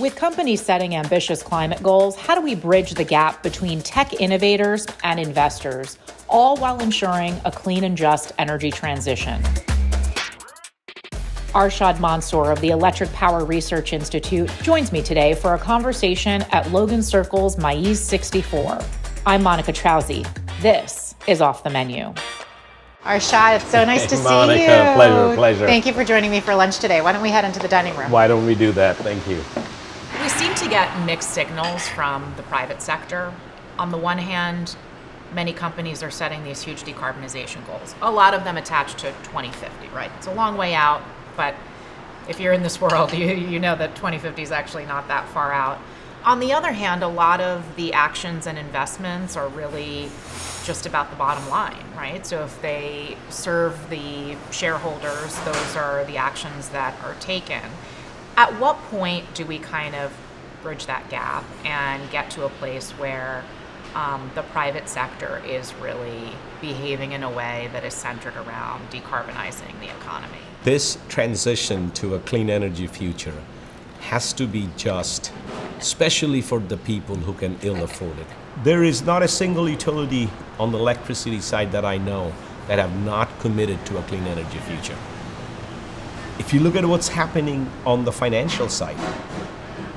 With companies setting ambitious climate goals, how do we bridge the gap between tech innovators and investors, all while ensuring a clean and just energy transition? Arshad Mansoor of the Electric Power Research Institute joins me today for a conversation at Logan Circle's Maiz 64. I'm Monica Trauzzi. This is Off the Menu. Arshad, it's so nice to see you. Monica, you. pleasure, pleasure. Thank you for joining me for lunch today. Why don't we head into the dining room? Why don't we do that? Thank you. We seem to get mixed signals from the private sector. On the one hand, many companies are setting these huge decarbonization goals, a lot of them attached to 2050, right? It's a long way out, but if you're in this world, you, you know that 2050 is actually not that far out. On the other hand, a lot of the actions and investments are really just about the bottom line, right? So if they serve the shareholders, those are the actions that are taken. At what point do we kind of bridge that gap and get to a place where um, the private sector is really behaving in a way that is centered around decarbonizing the economy? This transition to a clean energy future has to be just, especially for the people who can ill afford it. There is not a single utility on the electricity side that I know that have not committed to a clean energy future. If you look at what's happening on the financial side,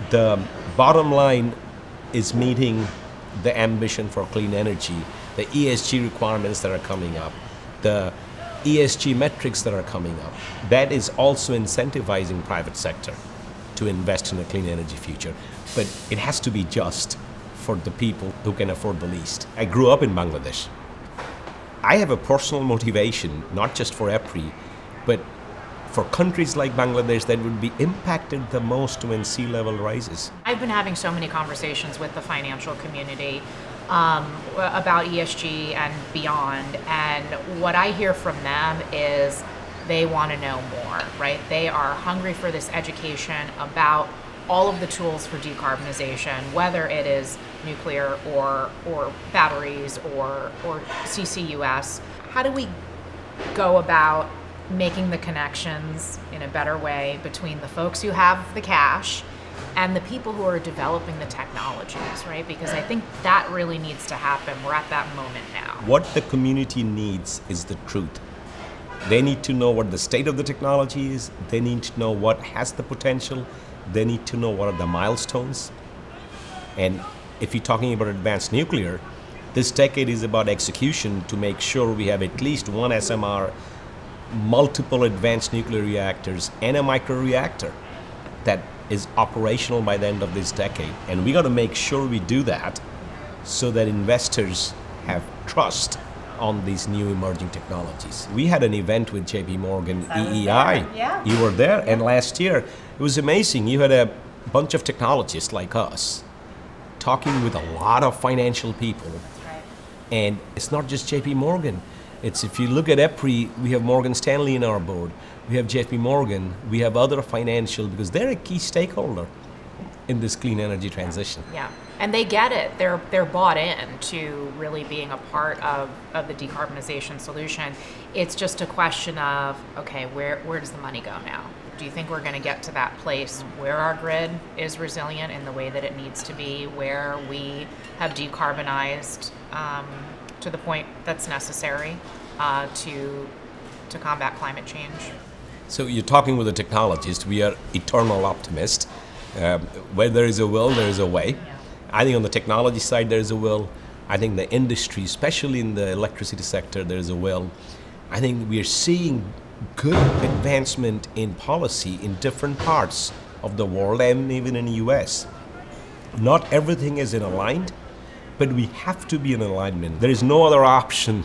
the bottom line is meeting the ambition for clean energy, the ESG requirements that are coming up, the ESG metrics that are coming up. That is also incentivizing private sector to invest in a clean energy future. But it has to be just for the people who can afford the least. I grew up in Bangladesh. I have a personal motivation, not just for EPRI, but for countries like Bangladesh that would be impacted the most when sea level rises. I've been having so many conversations with the financial community um, about ESG and beyond, and what I hear from them is they want to know more, right? They are hungry for this education about all of the tools for decarbonization, whether it is nuclear or or batteries or or CCUS. How do we go about making the connections in a better way between the folks who have the cash and the people who are developing the technologies, right? Because I think that really needs to happen. We're at that moment now. What the community needs is the truth. They need to know what the state of the technology is, they need to know what has the potential, they need to know what are the milestones. And if you're talking about advanced nuclear, this decade is about execution to make sure we have at least one SMR multiple advanced nuclear reactors and a microreactor that is operational by the end of this decade. And we got to make sure we do that so that investors have trust on these new emerging technologies. We had an event with JP Morgan EEI. Yeah. You were there and last year it was amazing. You had a bunch of technologists like us talking with a lot of financial people. Right. And it's not just JP Morgan. It's if you look at EPRI, we have Morgan Stanley in our board, we have JP Morgan, we have other financial because they're a key stakeholder in this clean energy transition. Yeah, and they get it. They're they're bought in to really being a part of, of the decarbonization solution. It's just a question of okay, where where does the money go now? Do you think we're going to get to that place where our grid is resilient in the way that it needs to be, where we have decarbonized um, to the point that's necessary uh, to to combat climate change? So you're talking with a technologist. We are eternal optimists. Um, where there is a will, there is a way. I think on the technology side, there is a will. I think the industry, especially in the electricity sector, there is a will. I think we are seeing good advancement in policy in different parts of the world and even in the US. Not everything is in aligned, but we have to be in alignment. There is no other option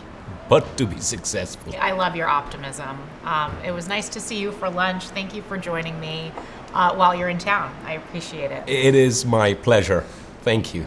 but to be successful. I love your optimism. Um, it was nice to see you for lunch. Thank you for joining me uh, while you're in town. I appreciate it. It is my pleasure. Thank you.